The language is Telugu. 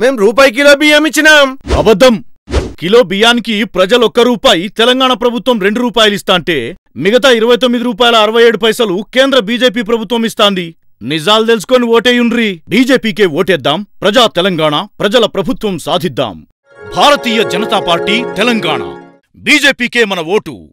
మేం రూపాయి కిలో బియ్యం ఇచ్చినాం. అబద్ధం. కిలో బియ్యానికి ప్రజలు ఒక్క రూపాయి తెలంగాణ ప్రభుత్వం రెండు రూపాయలు ఇస్తాంటే మిగతా ఇరవై తొమ్మిది రూపాయల అరవై ఏడు పైసలు కేంద్ర బీజేపీ ప్రభుత్వం ఇస్తాంది. నిజాలు తెలుసుకొని ఓటేయుండ్రి. బీజేపీకే ఓటేద్దాం ప్రజా తెలంగాణ ప్రజల ప్రభుత్వం సాధిద్దాం. భారతీయ జనతా పార్టీ తెలంగాణ. బీజేపీకే మన ఓటు.